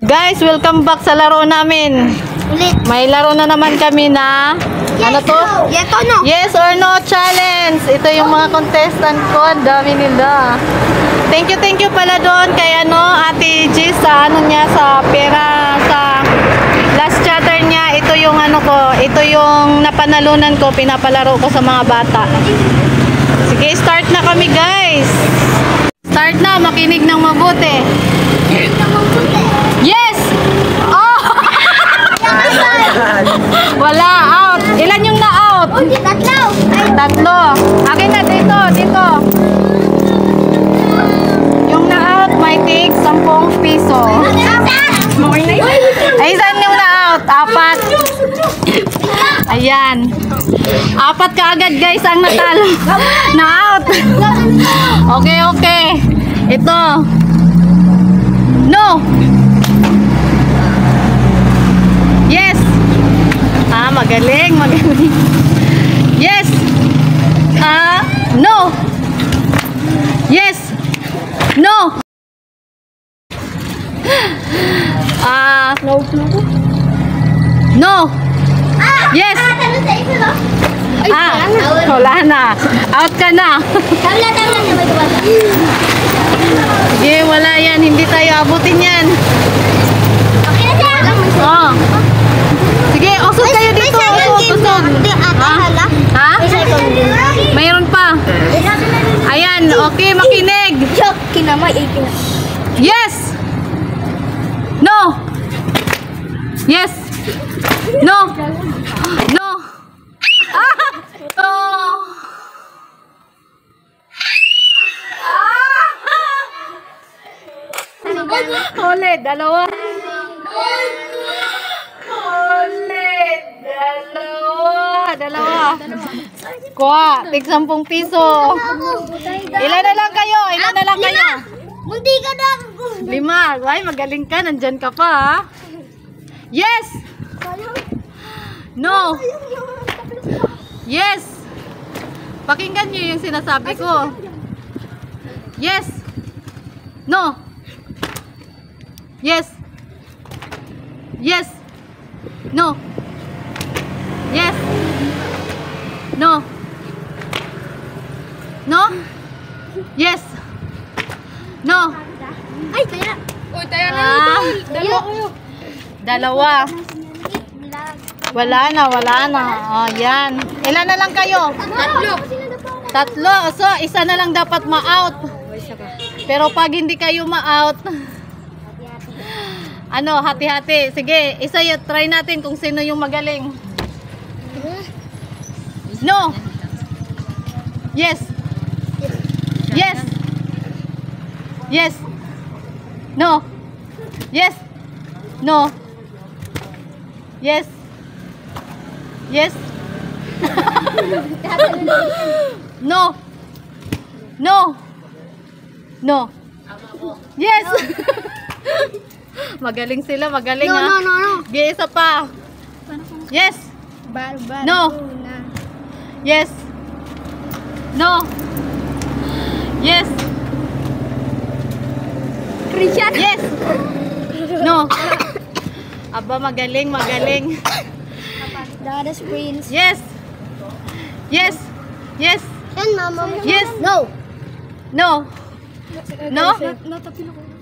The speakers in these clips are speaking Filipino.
Guys, welcome back sa laro namin. Ulit. May laro na naman kami na ano to? Yes or no? Yes or no challenge. Ito yung mga contestant ko. Ang dami nila. Thank you, thank you pala doon kay ano, Ate G sa ano niya, sa pera, sa last chatter niya. Ito yung ano ko, ito yung napanalunan ko, pinapalaro ko sa mga bata. Sige, start na kami guys. Start na, makinig ng mabuti. Yes! Apat. Ayan. Apat ka agad guys ang natalo. Na-out. Okay, okay. Ito. No. Yes. Ah, magaling, magaling. Yes. Ah, no. Yes. Ay, Ah, wala. wala na. Out ka na. Tabla, tabla na may duwala. Sige, wala yan. Hindi tayo abutin yan. Okay na siya. Oh. Sige, usod kayo dito. Usod, usod. Ha? Ha? Mayroon pa. Ayan, okay, makinig. Chok, kinamay, ay kinamay. Yes. No. Yes. No. No. Ah! No. Ulit, dalawa. Ulit, dalawa. Dalawa. Kuha, tig 10 piso. Ilan na lang kayo? Ilan na lang kayo? Munti ka na. Lima. Ay, magaling ka. Nandyan ka pa? Yes! No! Yes! Pakinggan niyo yung sinasabi ko. Yes! No! Yes! Yes! No! Yes! No! No! Yes! No! Ay, kaya. Uy, tayo na Ah. Dalawa kayo. Dalawa. Wala na, wala na. Oh, yan. Ilan na lang kayo? Tatlo. Tatlo. So, isa na lang dapat ma-out. Pero pag hindi kayo ma-out, ano, hati-hati. Sige, isa yun. Try natin kung sino yung magaling. No. Yes. Yes. Yes. No. Yes. No. Yes. Yes. No. No. No. Yes. magaling sila, magaling No, ha. no, no, no. Sige, isa pa. Yes. Bar, bar. No. Yes. No. Yes. Christian. Yes. No. Aba, magaling, magaling. Dada's Prince. Yes. Yes. Yes. Yan, mama. Yes. No. No. No. Ako.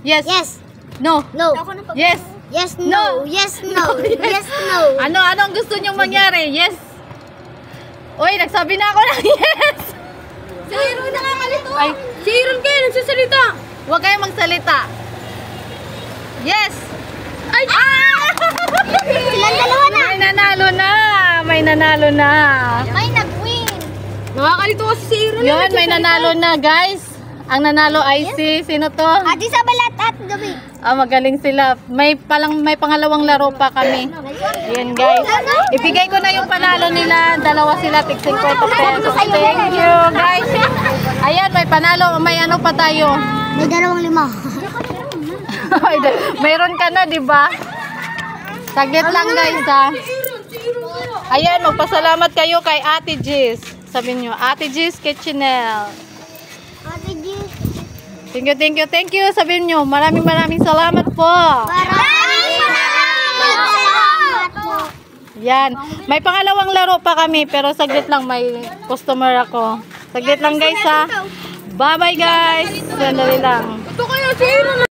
Yes. Yes. No. No. Yes. Yes, No. no. Yes, no. Yes, no. Ano, ano ang gusto niyong mangyari? Yes. Uy, nagsabi na ako ng yes. Si Aaron nakakalito. Ay. Si Aaron kayo nagsasalita. Huwag kayong magsalita. Yes. Ay. Ah! Silang dalawa na. May nanalo na. May nanalo na. May nag-win. Nakakalito kasi si Aaron. Yun, may nanalo na, guys. Ang nanalo ay si, sino to? Adi sa balat at gabi. Ah, magaling sila. May palang may pangalawang laro pa kami. Ayan, guys. Ibigay ko na yung panalo nila. Dalawa sila, tig 50 pesos. Thank you, guys. Ayan, may panalo. May ano pa tayo. May dalawang lima. Mayroon ka na, di ba? Saglit lang, guys, ha. Ayan, magpasalamat kayo kay Ate Jis. Sabi nyo, Ate G's Kitchenel. Ate G's. Thank you, thank you, thank you. Sabi nyo, maraming maraming salamat po. Maraming maraming salamat po. Yan. May pangalawang laro pa kami, pero saglit lang may customer ako. Saglit lang guys ha. Bye bye guys. Sandali lang. Ito kayo, sino